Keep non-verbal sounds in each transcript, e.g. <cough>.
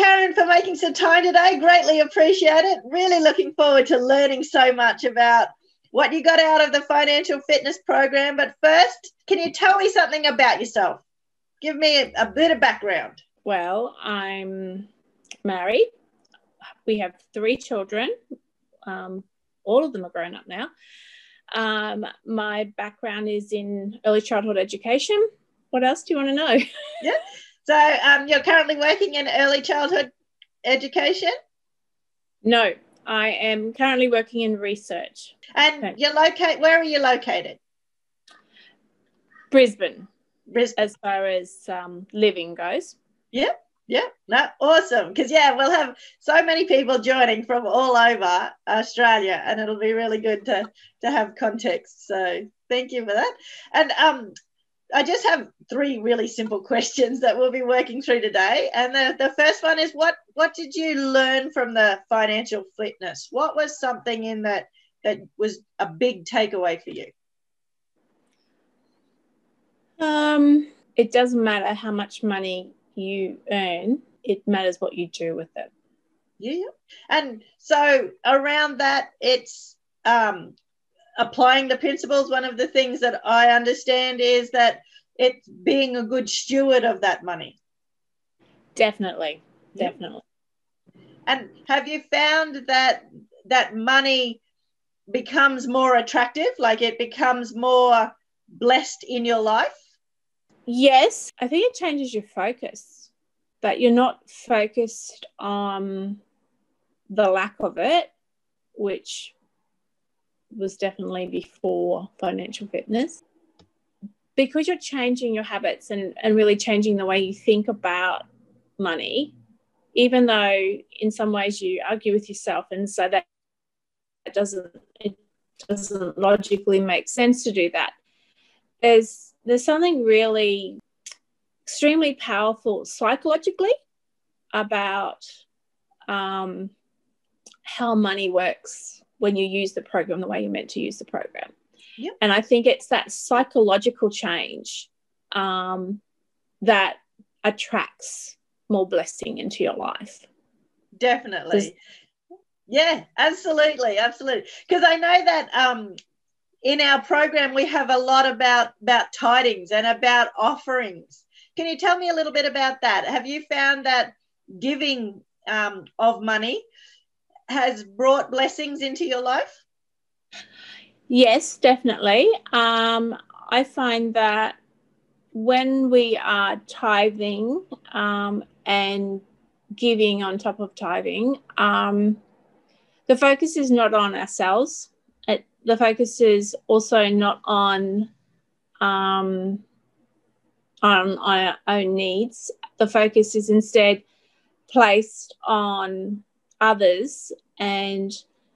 Karen, for making some time today. Greatly appreciate it. Really looking forward to learning so much about what you got out of the financial fitness program. But first, can you tell me something about yourself? Give me a, a bit of background. Well, I'm married. We have three children. Um, all of them are grown up now. Um, my background is in early childhood education. What else do you want to know? Yeah. <laughs> So um, you're currently working in early childhood education? No, I am currently working in research. And okay. you're located, where are you located? Brisbane. Brisbane. As far as um, living goes. Yep. Yeah, no, awesome. Because yeah, we'll have so many people joining from all over Australia, and it'll be really good to to have context. So thank you for that. And um, I just have three really simple <laughs> questions that we'll be working through today. And the, the first one is what what did you learn from the financial fitness? What was something in that that was a big takeaway for you? Um, it doesn't matter how much money you earn, it matters what you do with it. Yeah. And so around that, it's um, applying the principles. One of the things that I understand is that it's being a good steward of that money. Definitely. Definitely. And have you found that that money becomes more attractive, like it becomes more blessed in your life? Yes, I think it changes your focus, that you're not focused on the lack of it, which was definitely before financial fitness. Because you're changing your habits and, and really changing the way you think about money, even though in some ways you argue with yourself and so that it doesn't it doesn't logically make sense to do that. There's there's something really extremely powerful psychologically about um, how money works when you use the program the way you're meant to use the program. Yep. And I think it's that psychological change um, that attracts more blessing into your life. Definitely. Yeah, absolutely, absolutely. Because I know that um, in our program we have a lot about about tithings and about offerings can you tell me a little bit about that have you found that giving um, of money has brought blessings into your life? Yes definitely. Um, i find that when we are tithing um, and giving on top of tithing um, the focus is not on ourselves. The focus is also not on um, on our own needs. The focus is instead placed on others, and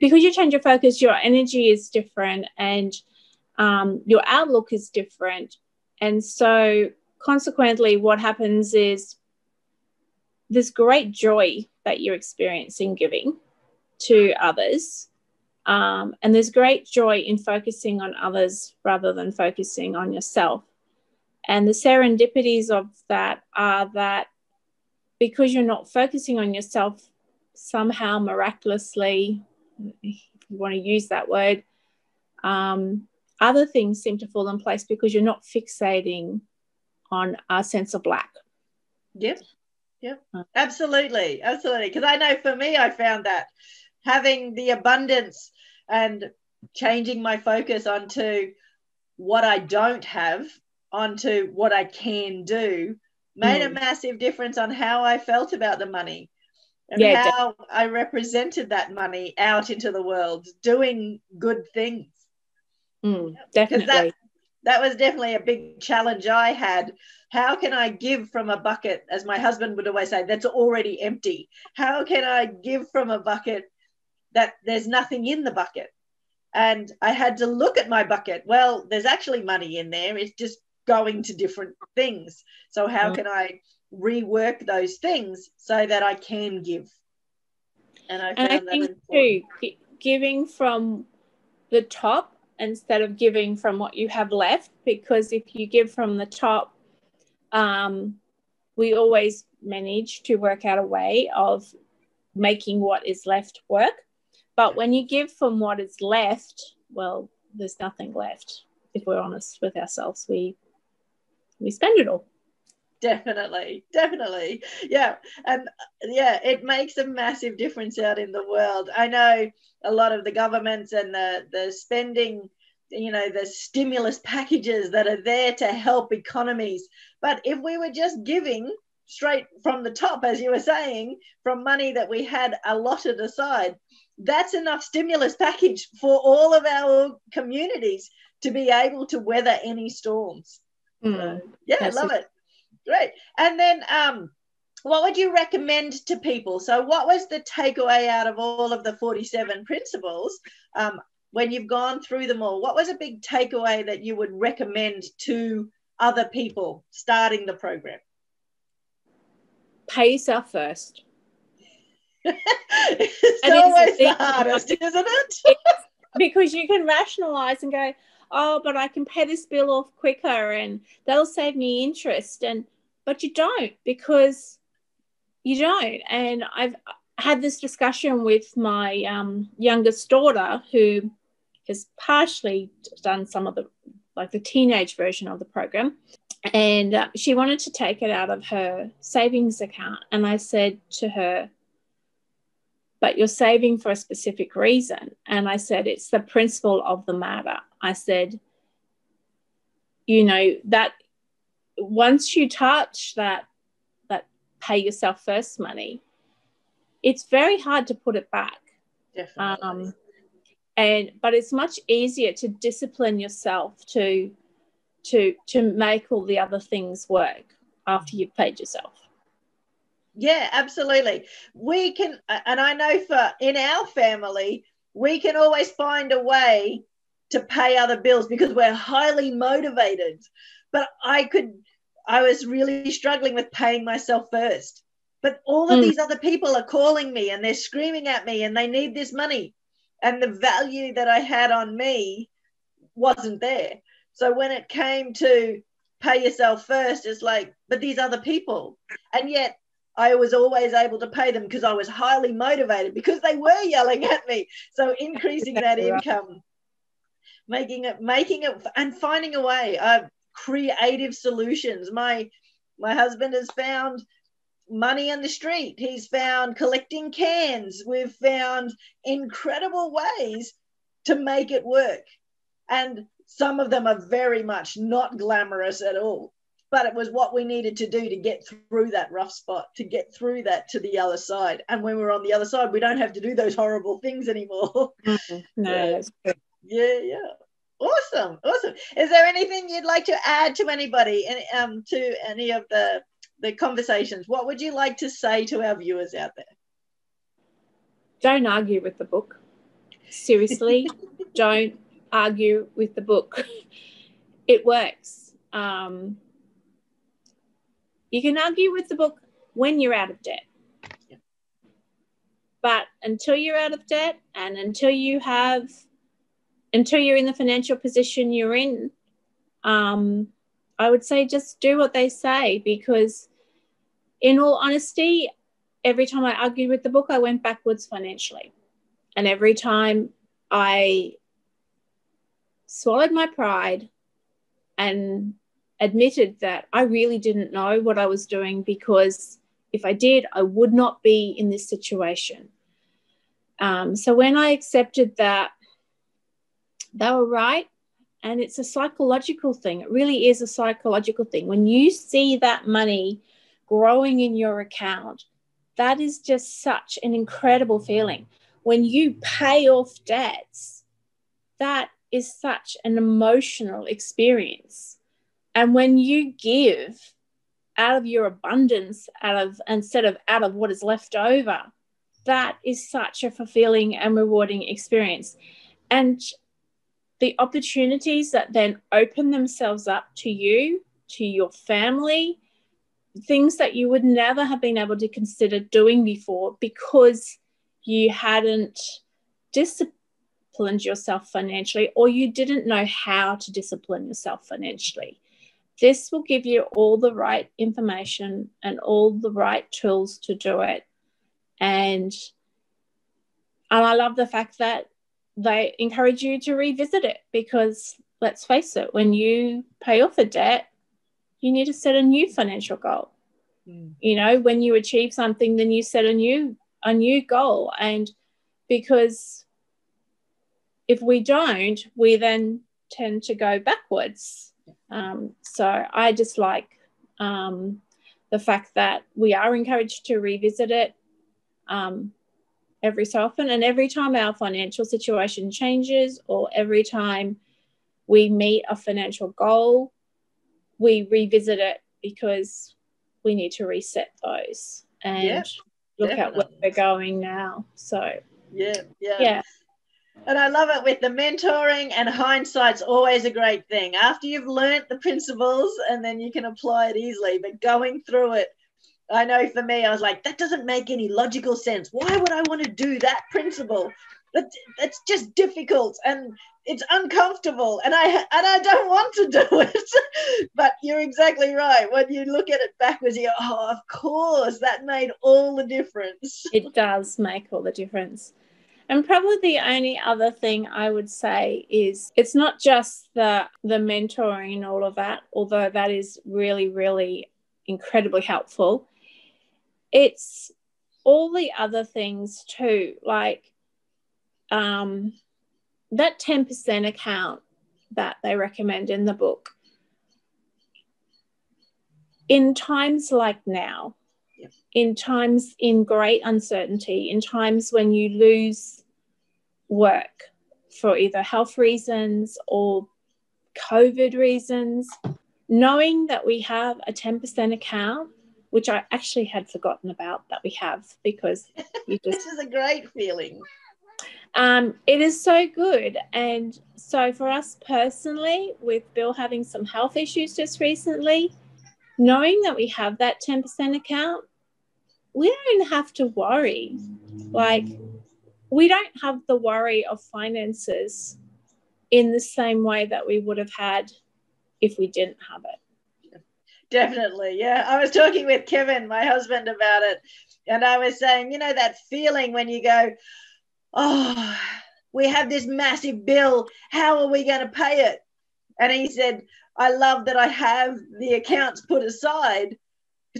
because you change your focus, your energy is different, and um, your outlook is different, and so consequently, what happens is this great joy that you're experiencing giving to others um, and there's great joy in focusing on others rather than focusing on yourself. And the serendipities of that are that because you're not focusing on yourself, somehow miraculously, if you want to use that word, um, other things seem to fall in place because you're not fixating on a sense of lack. Yep. Yep. Uh. Absolutely. Absolutely. Because I know for me, I found that having the abundance and changing my focus onto what I don't have, onto what I can do, made mm. a massive difference on how I felt about the money and yeah, how definitely. I represented that money out into the world, doing good things. Mm, definitely. That, that was definitely a big challenge I had. How can I give from a bucket, as my husband would always say, that's already empty? How can I give from a bucket that there's nothing in the bucket. And I had to look at my bucket. Well, there's actually money in there. It's just going to different things. So, how mm. can I rework those things so that I can give? And I, and I think too, giving from the top instead of giving from what you have left, because if you give from the top, um, we always manage to work out a way of making what is left work. But when you give from what is left, well, there's nothing left. If we're honest with ourselves, we we spend it all. Definitely, definitely, yeah, and yeah, it makes a massive difference out in the world. I know a lot of the governments and the the spending you know the stimulus packages that are there to help economies but if we were just giving straight from the top as you were saying from money that we had allotted aside that's enough stimulus package for all of our communities to be able to weather any storms mm, yeah i love it great and then um what would you recommend to people? So, what was the takeaway out of all of the 47 principles? Um, when you've gone through them all, what was a big takeaway that you would recommend to other people starting the program? Pay yourself first. <laughs> it's and always it's the hardest, isn't it? <laughs> because you can rationalize and go, oh, but I can pay this bill off quicker and that'll save me interest. And but you don't because you don't. And I've had this discussion with my um, youngest daughter who has partially done some of the like the teenage version of the program and uh, she wanted to take it out of her savings account and i said to her but you're saving for a specific reason and i said it's the principle of the matter i said you know that once you touch that that pay yourself first money it's very hard to put it back. Definitely. Um, and but it's much easier to discipline yourself to to to make all the other things work after you've paid yourself. Yeah absolutely. We can and i know for in our family we can always find a way to pay other bills because we're highly motivated but i could i was really struggling with paying myself first but all of mm. these other people are calling me and they're screaming at me and they need this money and the value that I had on me wasn't there. So when it came to pay yourself first, it's like, but these other people. And yet I was always able to pay them because I was highly motivated because they were yelling at me. So increasing that <laughs> income, making it, making it, and finding a way. Uh, creative solutions. My my husband has found money on the street. He's found collecting cans. We've found incredible ways to make it work. And some of them are very much not glamorous at all. But it was what we needed to do to get through that rough spot, to get through that to the other side. And when we're on the other side, we don't have to do those horrible things anymore. <laughs> No. Yeah, yeah. Awesome, awesome. Is there anything you'd like to add to anybody, any, um, to any of the the conversations, what would you like to say to our viewers out there? Don't argue with the book. Seriously, <laughs> don't argue with the book. <laughs> It works. Um, you can argue with the book when you're out of debt. But until you're out of debt and until you have, until you're in the financial position you're in, um, I would say just do what they say because, in all honesty, every time I argued with the book, I went backwards financially. And every time I swallowed my pride and admitted that I really didn't know what I was doing because if I did, I would not be in this situation. Um, so when I accepted that they were right, and it's a psychological thing. It really is a psychological thing. When you see that money growing in your account, that is just such an incredible feeling. When you pay off debts, that is such an emotional experience. And when you give out of your abundance, out of instead of out of what is left over, that is such a fulfilling and rewarding experience. And the opportunities that then open themselves up to you, to your family, things that you would never have been able to consider doing before because you hadn't disciplined yourself financially or you didn't know how to discipline yourself financially. This will give you all the right information and all the right tools to do it. And and I love the fact that they encourage you to revisit it because let's face it, when you pay off a debt, you need to set a new financial goal. Mm. You know, when you achieve something, then you set a new a new goal. And because if we don't, we then tend to go backwards. Um, so I just like um, the fact that we are encouraged to revisit it um, every so often. And every time our financial situation changes, or every time we meet a financial goal, we revisit it because we need to reset those and yeah, look definitely. at where we're going now. So, yeah, yeah. Yeah. And I love it with the mentoring and hindsight's always a great thing. After you've learnt the principles and then you can apply it easily, but going through it, I know for me, I was like, that doesn't make any logical sense. Why would I want to do that principle? That, that's just difficult and it's uncomfortable and I and I don't want to do <laughs> it. but you're exactly right. When you look at it backwards, you go, oh, of course, that made all the difference. <laughs> It does make all the difference. And probably the only other thing I would say is it's not just the the mentoring and all of that, although that is really, really incredibly helpful. It's all the other things too, like um, that 10% account that they recommend in the book. In times like now, in times in great uncertainty, in times when you lose work for either health reasons or COVID reasons, knowing that we have a 10% account, which I actually had forgotten about that we have because you <laughs> just. this is a great feeling. Um, it is so good. And so, for us personally, with Bill having some health issues just recently, knowing that we have that 10% account we don't have to worry. Like, we don't have the worry of finances in the same way that we would have had if we didn't have it. Definitely. Yeah. I was talking with Kevin, my husband, about it. And I was saying, you know, that feeling when you go, oh, we have this massive bill. How are we going to pay it? And he said, I love that I have the accounts put aside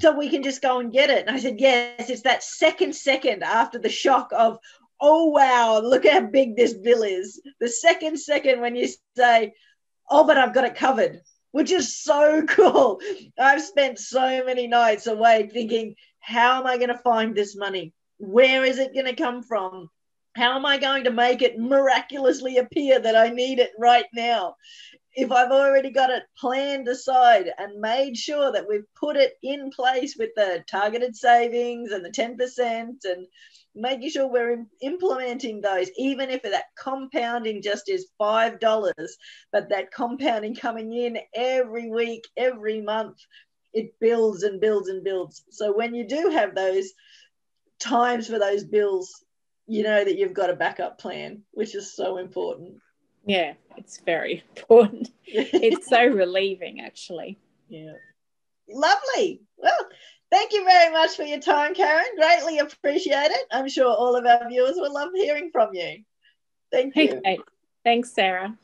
so we can just go and get it. And I said, yes, it's that second second after the shock of, oh, wow, look how big this bill is. The second second when you say, oh, but I've got it covered, which is so <laughs> cool. I've spent so many nights awake thinking, how am I going to find this money? Where is it going to come from? How am I going to make it miraculously appear that I need it right now? If I've already got it planned aside and made sure that we've put it in place with the targeted savings and the 10% and making sure we're implementing those, even if that compounding just is $5, but that compounding coming in every week, every month, it builds and builds and builds. So when you do have those times for those bills, you know that you've got a backup plan, which is so important. Yeah, it's very <laughs> important. it's so <laughs> relieving, actually. Yeah. Lovely. Well, thank you very much for your time, Karen. Greatly appreciate it. I'm sure all of our viewers will love hearing from you. Thank you. Okay. Thanks, Sarah.